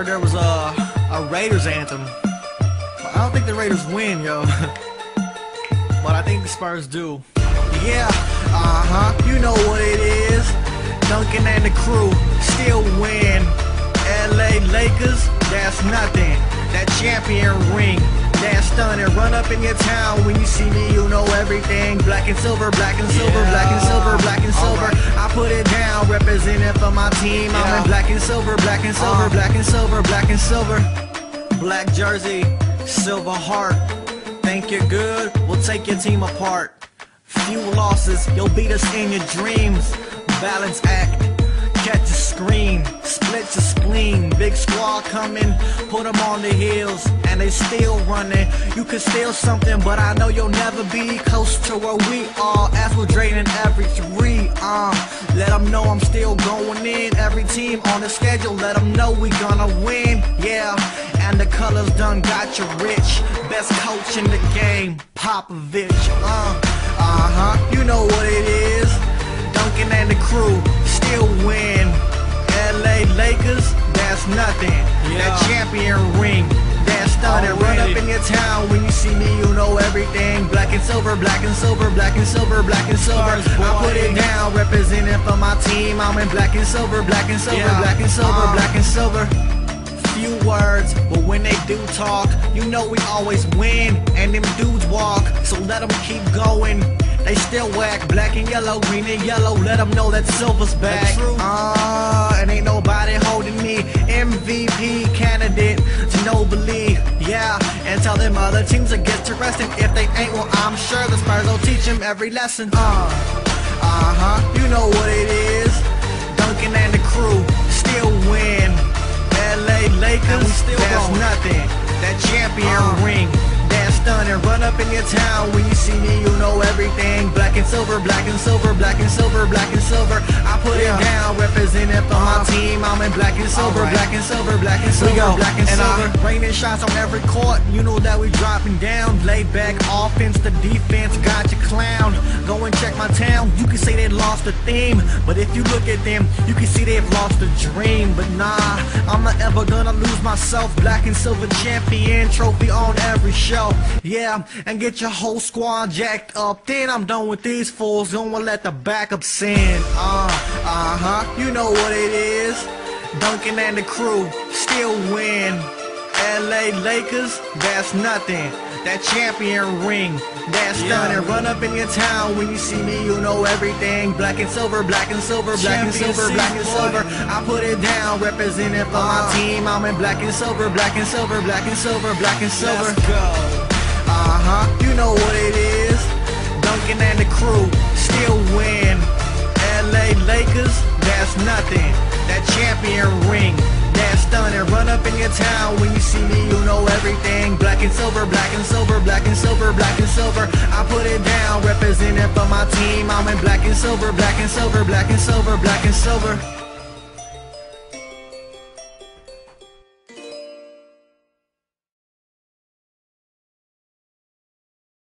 heard there was a, a Raiders anthem. I don't think the Raiders win, yo. but I think the Spurs do. Yeah, uh-huh, you know what it is. Duncan and the crew still win. LA Lakers, that's nothing. That champion ring, stunning. Run up in your town when you see me, you know everything. Black and silver, black and silver, Yeah. black and silver, black and silver. Alright. I put it down, representing for my team. I'm in black and silver, black and silver, Uh. black and silver, black and silver. Black jersey, silver heart. Think you're good? We'll take your team apart. Few losses, you'll beat us in your dreams. Balance act, catch a screen, split your spleen. Big squad coming, put them on the heels, and they still running. You could steal something, but I know you'll never be close to where we are. As we're draining every three, uh, let them know I'm still going in. Every team on the schedule, let them know we gonna win, yeah. And the colors done got you rich. Best coach in the game, Popovich, uh, uh-huh, you know what it is. Duncan and the crew still win. LA Lakers, that's nothing. Yeah. That champion ring, that's stunning. Run up in your town when you see me, you know everything. Black and silver, black and silver, black and silver, black and silver. I put it down, representing for my team. I'm in black and silver, black and silver, Yeah. black and silver, Uh. black and silver. Few words, but when they do talk, you know we always win. And them dudes walk, so let them keep going. They still whack black and yellow, green and yellow. Let them know that silver's back. Ah, and ain't nobody holding me. MVP candidate Ginobili, yeah. And tell them other teams to get to resting. If they ain't, well, I'm sure the Spurs will teach them every lesson. Uh, uh huh, you know what it is. Duncan and the crew still win. LA Lakers, still that's going. nothing. That champion Uh. ring, that's stunning. Run up in your town when you see me, you everything. Black and silver, black and silver, black and silver, black and silver. I put Yeah. it down, representing for my Uh. team. I'm in black and silver, Alright. black and silver, black and silver, black and, And, silver. Raining shots on every court, you know that we dropping down. Laid back offense, the defense got you clown. Go and check my town, you can say they lost the theme. But if you look at them, you can see they've lost the dream. But nah, I'm not ever gonna lose myself. Black and silver champion trophy on every show. Yeah, and get your whole squad jacked up. Then I'm done with these fools, gonna let the backup send. Uh, uh huh, you know what it is. Duncan and the crew still win. LA Lakers, that's nothing. That champion ring, that's Yeah. stunning. Run up in your town when you see me, you know everything. Black and silver, black and silver, black and Champion silver, black and silver. I put it down, representing for my Uh. team. I'm in black and silver, black and silver, black and silver, black and silver. Let's go. Uh huh, you know what it is. Duncan and the crew still win. LA Lakers, that's nothing. That champion ring, that's stunning. Run up in your town when you see me, you know everything. Black and silver, black and silver, black and silver, black and silver. I put it down, representing for my team. I'm in black and silver, black and silver, black and silver, black and silver.